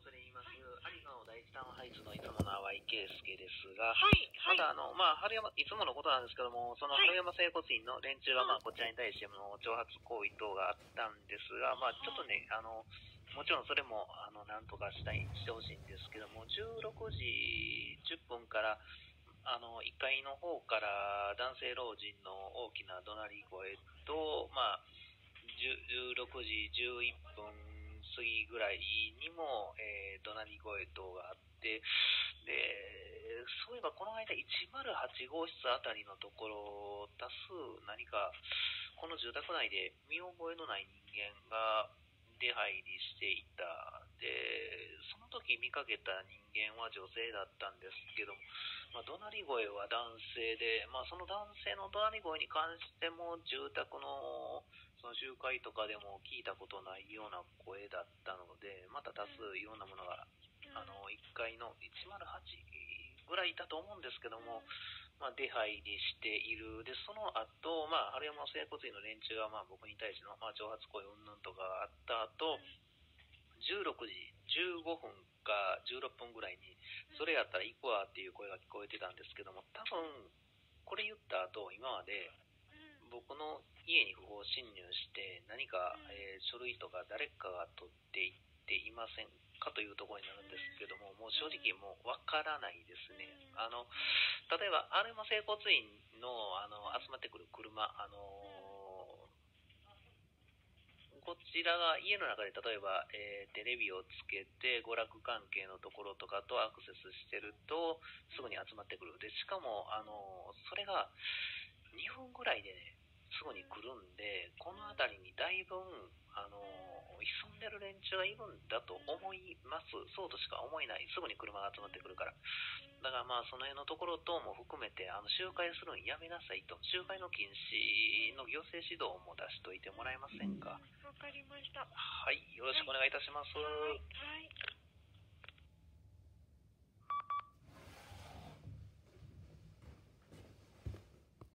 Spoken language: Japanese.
恐れ入ります。有賀の第一タウンハイツのいつもの淡井圭介ですが、はい、はい。まだあの、まあ、春山、いつものことなんですけども、そのはい春山整骨院の連中が、まあ、こちらに対しての挑発行為等があったんですが、まあ、ちょっとね、あの、もちろんそれも、あの、なんとかしたい、してほしいんですけども、16時10分から、あの、1階の方から男性老人の大きな怒鳴り声と、まあ、10 16時11分過ぎぐらいにも、えー怒鳴り声等があって、で、そういえばこの間108号室あたりのところ、多数何か、この住宅内で見覚えのない人間が出入りしていた。で、その時見かけた人間は女性だったんですけども、まあ、怒鳴り声は男性で、まあ、その男性の怒鳴り声に関しても、住宅のその集会とかでも聞いたことないような声だったので、また多数いろんなものがあの1階の108ぐらいいたと思うんですけども、まあ、出入りしている、でその後、まあ春山整骨院の連中がまあ僕に対しての、まあ、挑発行為云々とかがあった後16時15分か16分ぐらいに、それやったら行くわっていう声が聞こえてたんですけども、多分これ言った後今まで僕の家に不法侵入して何か、えー書類とか誰かが取っていっていませんかというところになるんですけども、もう正直もうわからないですね。あの、例えば、アルマ整骨院のあの集まってくる車、あのこちらが家の中で例えば、えーテレビをつけて娯楽関係のところとかとアクセスしてるとすぐに集まってくる。で、しかも、あのそれが2分ぐらいでね、すぐに来るんで、この辺りにだいぶ、あの潜んでる連中がいるんだと思います。そうとしか思えない。すぐに車が集まってくるから。だからまあ、その辺のところ等も含めて、あの、集会するのやめなさいと。集会の禁止の行政指導も出しといてもらえませんか。わかりました。ははい。よろしくお願いいたします。い、はい。